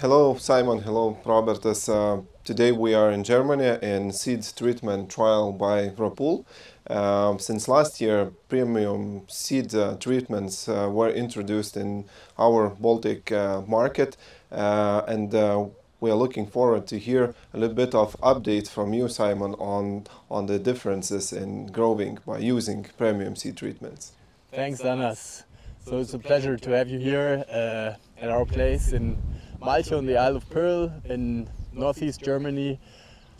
Hello, Simon. Hello, Robertas. Uh, today we are in Germany in seed treatment trial by Rapool. Uh, since last year, premium seed uh, treatments uh, were introduced in our Baltic uh, market, uh, and we are looking forward to hear a little bit of update from you, Simon, on on the differences in growing by using premium seed treatments. Thanks, Danas. So it's a pleasure to have you here at our place in Malchow on the Isle of Poel in northeast Germany.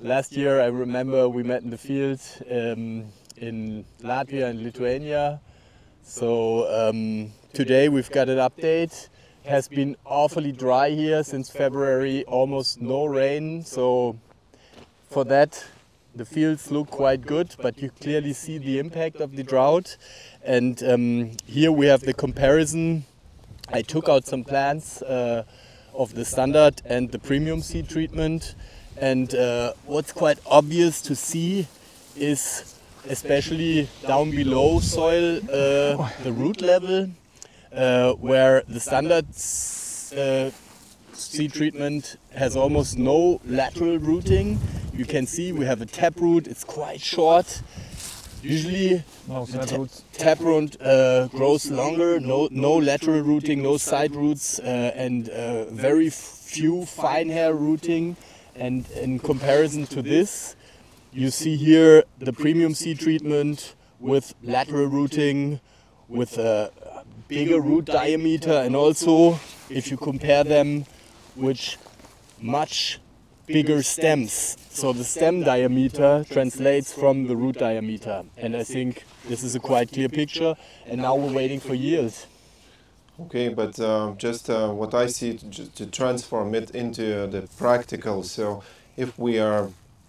Last year, I remember we met in the field um, in Latvia and Lithuania. So um, today we've got an update. It has been awfully dry here since February, almost no rain. So for that, the fields look quite good, but you clearly see the impact of the drought. And um, here we have the comparison. I took out some plants. Uh, of the standard and the premium seed treatment. And uh, what's quite obvious to see is especially down below soil uh, the root level uh, where the standard uh, seed treatment has almost no lateral rooting. You can see we have a tap root, it's quite short. Usually no the taproot uh, grows longer, no, no lateral rooting, no side roots, uh, and uh, very few fine hair rooting. And in comparison to this, you see here the premium seed treatment with lateral rooting, with a bigger root diameter, and also if you compare them, which much bigger stems. So the stem diameter translates from the root diameter. And I think this is a quite clear picture. And now we're waiting for yield. Okay, but uh, just uh, what I see to, to, transform it into the practical. So if we are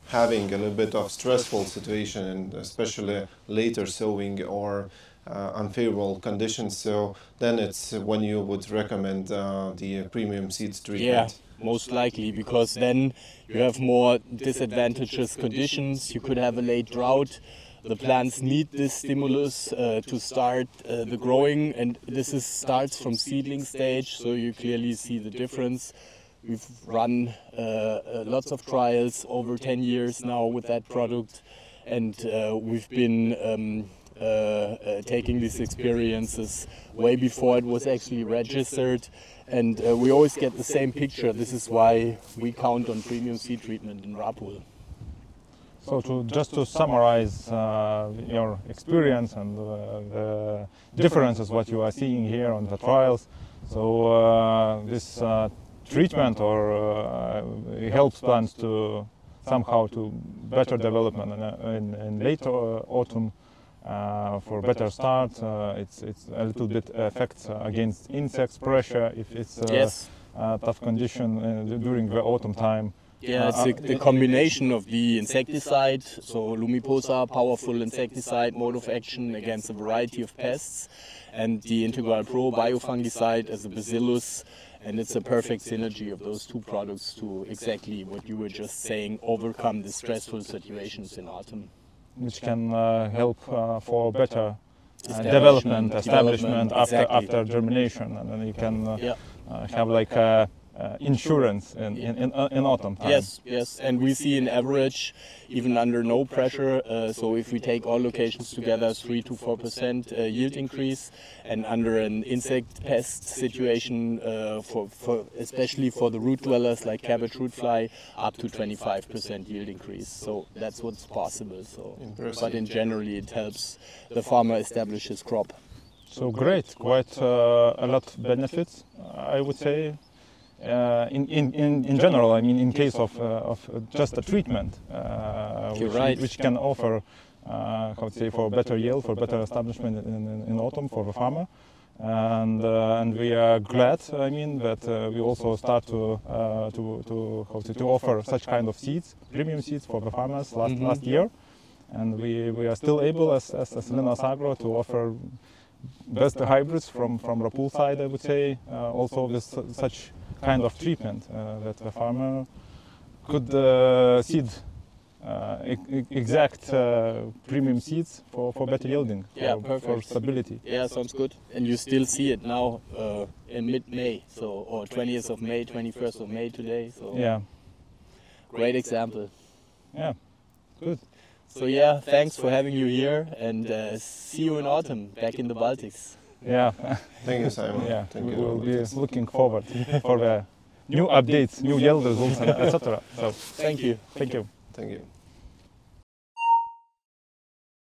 having a little bit of stressful situation and especially later sowing or uh, unfavorable conditions, so then it's when you would recommend uh, the premium seeds treatment. Yeah most likely, because then you have more disadvantageous conditions. You could have a late drought. The plants need this stimulus uh, to start uh, the growing, and this is, starts from seedling stage, so you clearly see the difference. We've run uh, uh lots of trials over 10 years now with that product, and we've been um, taking these experiences way before it was actually registered. And uh, we always get the same picture. This is why we count on premium seed treatment in Rapool. So to, just to summarize uh, your experience and uh, the differences what you are seeing here on the trials, so uh, this treatment or helps plants to somehow to better development in, in, in late autumn uh, for better start. Uh, it's it's a little bit affects against insects pressure if it's yes. a tough condition uh, during the autumn time. Yeah, it's a, the combination of the insecticide, so Lumiposa, powerful insecticide mode of action against a variety of pests, and the Integral Pro biofungicide as a bacillus, and it's a perfect synergy of those two products to exactly what you were just saying, overcome the stressful situations in autumn which can uh, help uh, for better uh, development, establishment after exactly. after germination, and then you can yeah. have like a uh, insurance in, in, in, uh, in, autumn time. Yes, yes, and we see an average, even under no pressure, uh, so if we take all locations together, 3 to 4% uh, yield increase, and under an insect pest situation, uh, for, for especially for the root dwellers like cabbage root fly, up to 25% yield increase. So that's what's possible. So, But in generally, it helps the farmer establish his crop. So great, quite uh, a lot of benefits, I would say. Uh, in, in, in, in general, I mean, in case of, uh, of just a treatment, uh, which, right. which can offer, uh, how to say, for better yield, for better establishment in, in, in autumn for the farmer. And, uh, and we are glad, I mean, that uh, we also start to, to, to, how to, to offer such kind of seeds, premium seeds for the farmers last, mm -hmm. last year. And we, we are still able, as, as, as Linas Agro, to offer best hybrids from, from Rapool side, I would say, also with such kind of treatment uh, that the farmer could uh, seed uh, exact uh, premium seeds for, for better yielding, Yeah, for, for stability. Yeah, sounds good. And you still see it now uh, in mid-May, so or 20th of May, 21st of May today. So Yeah, great example. yeah, good. So yeah, thanks for having you here, and uh, see you in autumn back in the Baltics. Yeah, Thank you, Simon. yeah. Thank you. we you. will be looking forward for the new updates, new yield results, etc. So Thank you. thank you. Thank you.